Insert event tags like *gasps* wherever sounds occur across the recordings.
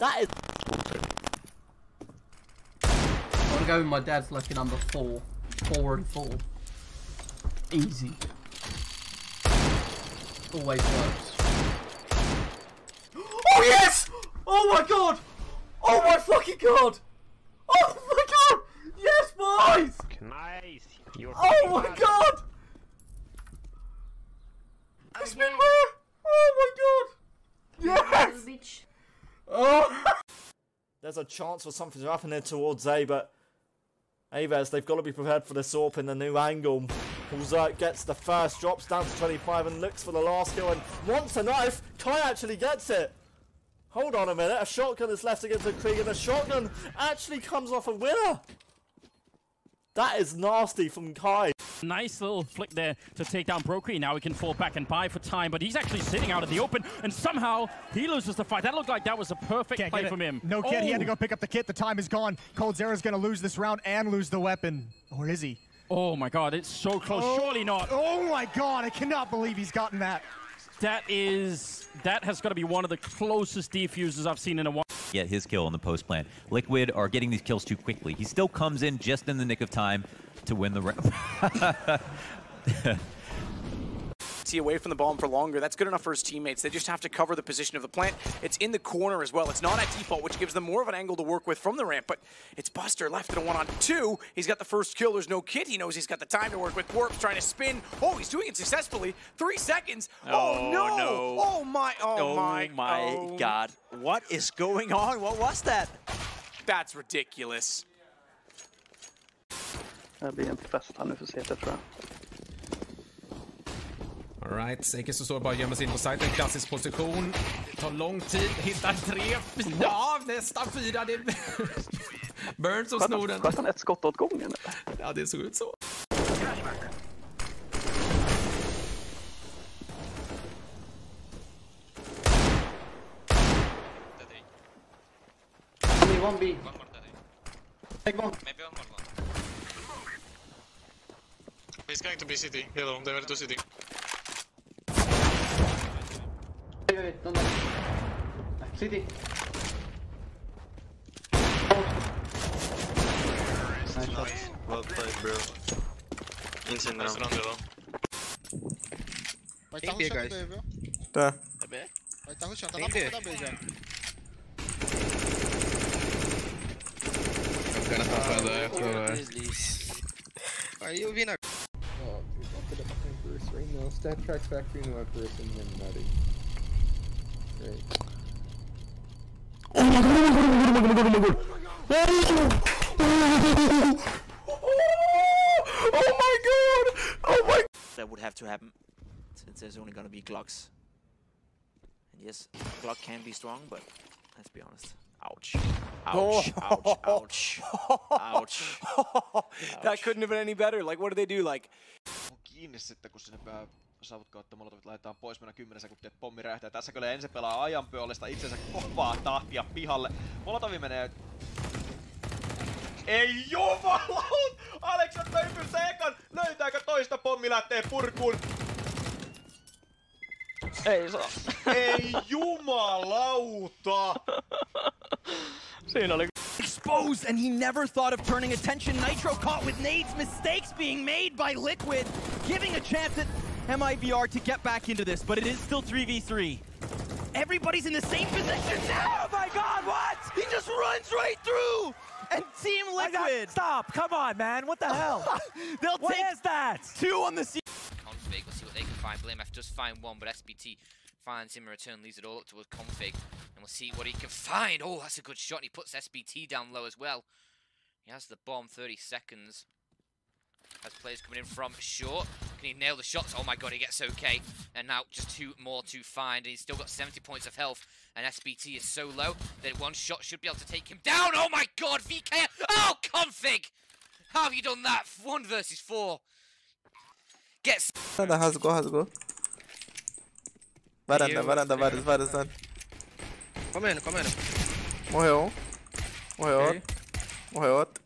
That is. I'm gonna go with my dad's lucky number four. Four and four. Easy. Always works. Oh yes! Oh my god! Oh my fucking god! Oh my god! Yes, boys! Nice. You're oh, oh my god! It's been where? Oh my god! Yes! Oh! *laughs* There's a chance for something to happen here towards A, but Aves, they've got to be prepared for this AWP in the new angle. Hulzert gets the first, drops down to 25 and looks for the last kill and wants a knife. Kai actually gets it. Hold on a minute, a shotgun is left against the Krieg and the shotgun actually comes off a winner. That is nasty from Kai. Nice little flick there to take down Brokey. Now he can fall back and buy for time, but he's actually sitting out in the open, and somehow he loses the fight. That looked like that was a perfect Can't play from him. No kid. He had to Oh. go pick up the kit. The time is gone. Coldzera's going to lose this round and lose the weapon. Or is he? Oh my god, it's so close. Oh. Surely not. Oh my god, I cannot believe he's gotten that. That is. That has got to be one of the closest defuses I've seen in a while. Get his kill on the post plant. Liquid are getting these kills too quickly. He still comes in just in the nick of time to win the round. *laughs* T away from the bomb for longer. That's good enough for his teammates. They just have to cover the position of the plant. It's in the corner as well. It's not at default, which gives them more of an angle to work with from the ramp. But it's Buster left in a one on two. He's got the first kill. There's no kit. He knows he's got the time to work with. Warp's trying to spin. Oh, he's doing it successfully. Three seconds. Oh, Oh, no. no. Oh my. Oh, Oh my. my oh. god. What is going on? What was that? That's ridiculous. Det blir inte bäst här nu för CT tror jag. Alright, Seikis står bara gömmer sig in på sajten. Klassisk position. Tar lång tid. Hittar tre. Ja, nästan fyra. Det... *laughs* Burns som snor den. Sköt han ett skott åt gången? Ja, det såg ut så. One B, one B. Take one. Maybe one more. He's going to be city. Yellow, they were to city. Wait, wait, don't die. City. Nice shot. Well played, bro. Insane nice round. Vai estar rushando B, viu? Tá. É B? Vai estar rushando, tá na boca da B já. O cara tá pra dar, Aí eu vi na. Oh, dude, don't put it behind Bruce right now. Stat tracks factory no at Bruce and then nutty. Right. Oh my god, oh my god, oh my god, oh my god! Oh my god! Oh my That would have to happen. Since there's only gonna be Glocks. And yes, Glock can be strong, but let's be honest. Ouch. Ouch. *laughs* Ouch. Ouch. Ouch. ouch. *laughs* That couldn't have been any better. Like, what do they do? Like, kiinni sitten, kun sinne pää saavut kautta molotovit laitetaan pois, mennään 10 sekuntia, että pommi räjähtää. Tässä kyllä ensin pelaa ajan puolesta itsensä kovaa tahtia pihalle. Molotovi menee... Ei jumalaut! Aleksat löytyy sekan! Löytääkö toista pommi lähtee purkuun? Ei saa. Ei jumalauta! Siinä oli Exposed, and he never thought of turning attention. Nitro caught with nades, mistakes being made by Liquid, giving a chance at MIBR to get back into this, but it is still 3v3. Everybody's in the same position now! Oh my god, what? He just runs right through! And Team Liquid! Stop! Come on, man! What the hell? *laughs* They'll What take is that? two on the C. Config, we'll see what they can find. BlameF just find one, but SBT finds him in return, leaves it all up towards Config. And we'll see what he can find. Oh, that's a good shot. And he puts SBT down low as well. He has the bomb, 30 seconds. As players coming in from short. Can he nail the shots? Oh my god, he gets okay. And now just two more to find. And he's still got 70 points of health. And SBT is so low that one shot should be able to take him down. Oh my god, VK. Oh, Config! How have you done that? One versus four. Gets. Varanda, rasgou, rasgou. Varanda, varanda, vários, vários, vários. Comendo, comendo. Morreu um. Morreu outro. Morreu outro.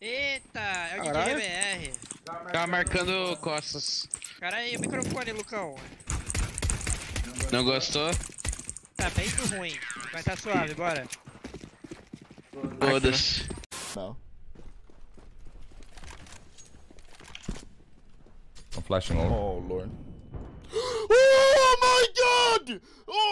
Eita, é o DJ Caralho. BR. Tá marcando costas. Cara aí, o microfone, Lucão. Não gostou? Tá bem ruim. Mas tá suave, bora. This. No. I'm flashing. Oh lord. *gasps* Oh my god! Oh!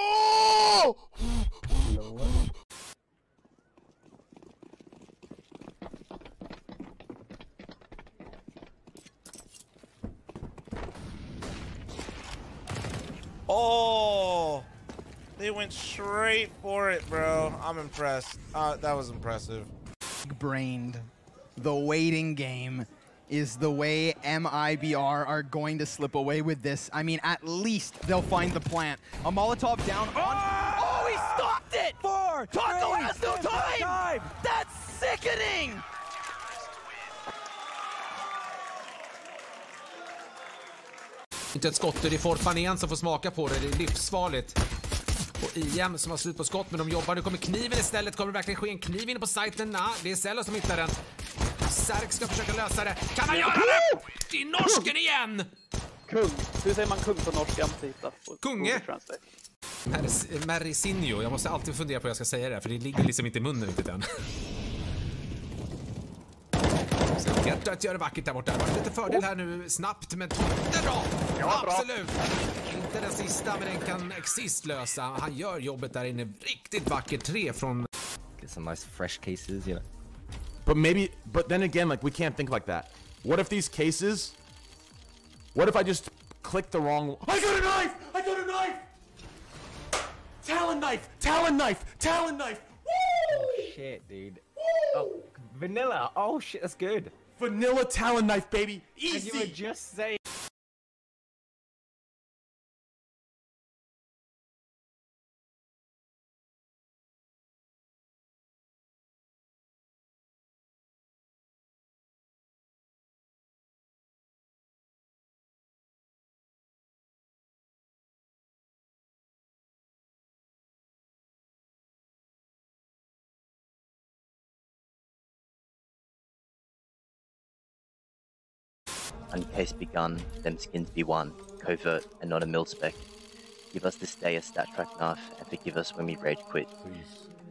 Oh, they went straight for it, bro. I'm impressed. Uh, that was impressive. brained. The waiting game is the way MIBR are going to slip away with this. I mean, at least they'll find the plant. A Molotov down on. Oh, he stopped it! Four! Taco has no time! That's sickening! Inte ett skott det är Forfanen som får smaka på det. Det är livsfarligt. Och IM som har slut på skott men de jobbar. Nu kommer kniven istället. Kommer det verkligen ske en kniv inne på sajten? Nej, det är Sello som hittar den. Särk ska försöka lösa det. Kan han göra det? Det är norsken igen! Kung. Hur säger man kung på norska? Kunge. Merisinho. Jag måste alltid fundera på hur jag ska säga det, för det ligger liksom inte i munnen riktigt än. Gött att göra vackert där borta. Det var lite fördel här nu snabbt, men Totte bra! Absolut! Inte den sista, men den kan Exist lösa. Han gör jobbet där inne riktigt vackert. Tre från... Get some nice fresh cases, you know. But maybe, but then again, like we can't think like that. What if these cases? What if I just clicked the wrong? I got a knife! I got a knife! Talon knife! Talon knife! Talon knife! Oh shit, dude. Oh, vanilla. Oh shit, that's good. Vanilla Talon knife, baby. And you were Easy. just saying. On case begun, them skins be won, covert and not a mil spec. Give us this day a StatTrak knife and forgive us when we rage quit.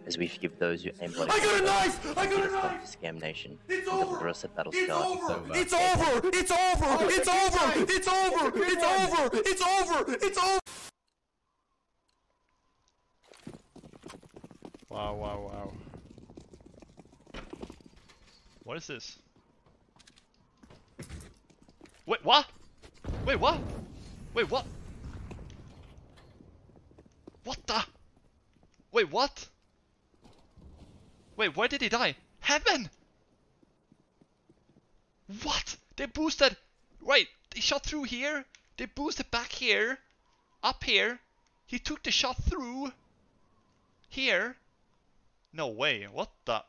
As we forgive those who aim body I got a knife! I got a knife! Scam Nation. It's and deliver us at Battle It's Scar. over! It's over! It's over! It's over! Oh, it's over! It's over! It's over! It's over! Wow, wow, wow. What is this? Wait, what? Wait, what? Wait, what? What the? Wait, what? Wait, where did he die? Heaven! What? They boosted. Right, they shot through here. They boosted back here. Up here. He took the shot through. Here. No way. What the?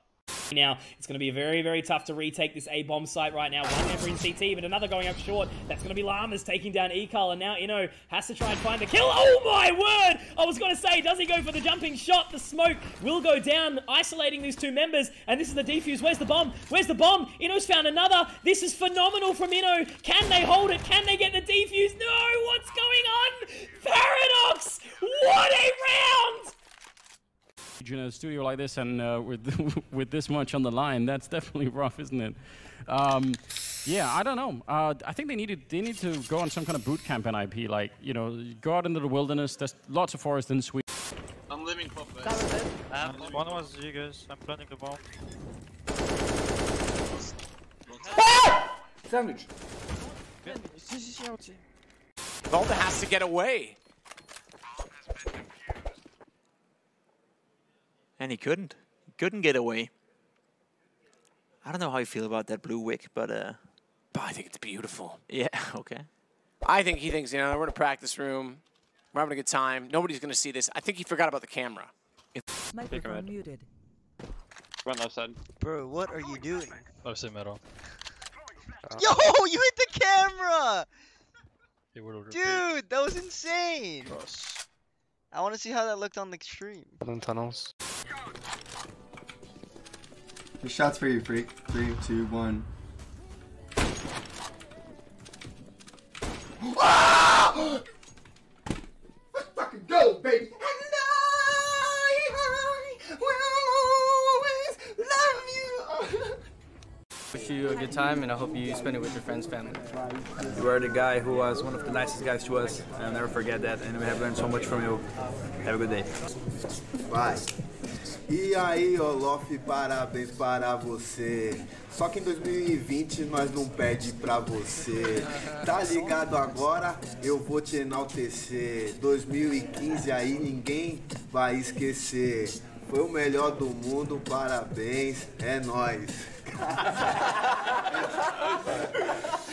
Now, it's going to be very, very tough to retake this A-bomb site right now. One member in CT, but another going up short. That's going to be Lamas taking down Ekal, and now Inno has to try and find the kill. Oh my word! I was going to say, does he go for the jumping shot? The smoke will go down, isolating these two members, and this is the defuse. Where's the bomb? Where's the bomb? Inno's found another. This is phenomenal from Inno. Can they hold it? Can they get the defuse? No! What's going on? Paradox! What a round! In a studio like this and uh, with *laughs* with this much on the line, that's definitely *laughs* rough, isn't it? Um, yeah, I don't know. Uh, I think they needed they need to go on some kind of boot camp in IP, like you know, go out into the wilderness. There's lots of forest in Sweden. I'm living for Um, one was you guys. I'm planning the bomb. Sandwich. Valda has to get away. And he couldn't. He couldn't get away. I don't know how you feel about that blue wick, but uh. But I think it's beautiful. Yeah. *laughs* Okay. I think he thinks, you know, we're in a practice room. We're having a good time. Nobody's going to see this. I think he forgot about the camera. Microphone muted. Run left side. Bro, what are you doing? Left side middle. *laughs* Yo, you hit the camera! He will repeat. Dude, that was insane! I want to see how that looked on the stream. One tunnels. The shots for you, freak. Three, two, one. Time, and I hope you spend it with your friends, family. You are the guy who was one of the nicest guys to us. I'll never forget that, and we have learned so much from you. Have a good day. Vai. E aí, Olof, parabéns para você. Só que em 2020 nós não perde pra você. Tá ligado agora? Eu vou te enaltecer. 2015 aí ninguém vai esquecer. Foi o melhor do mundo, parabéns, é nóis.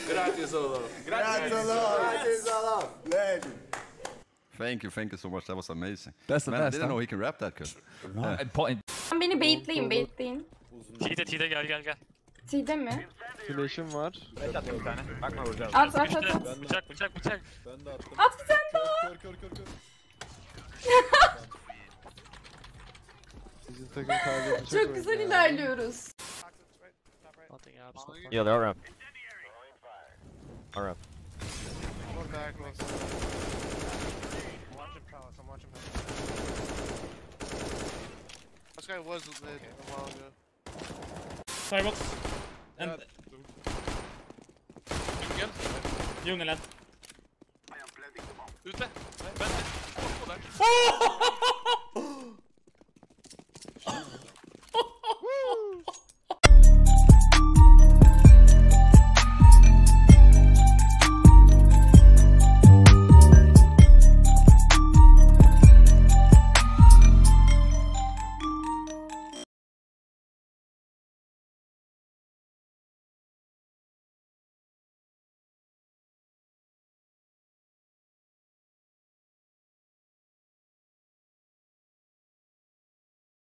Gratis, Olof. Gratis, Olof. Gratis, Olof. Legend. Thank you, thank you so much. That was amazing. That's the Man, best, I didn't huh? know he can rap that good. Yeah. Sen beni baitleyin, baitleyin. Tide tide gel gel gel. Tide mi? Flash'ım var. Flash attım bir tane. Bakma vuracağım. At, at, at, at. Bıçak bıçak bıçak. At bir tane daha. Bizim takım kaybetmiş. Çok güzel ilerliyoruz. Yeah, they're up. Are up. One back, one Watch him, Palace. I'm watching him. This guy was lit a while ago. Firebox. And. Jungel. Jungel. Ute. Ben de. Oh!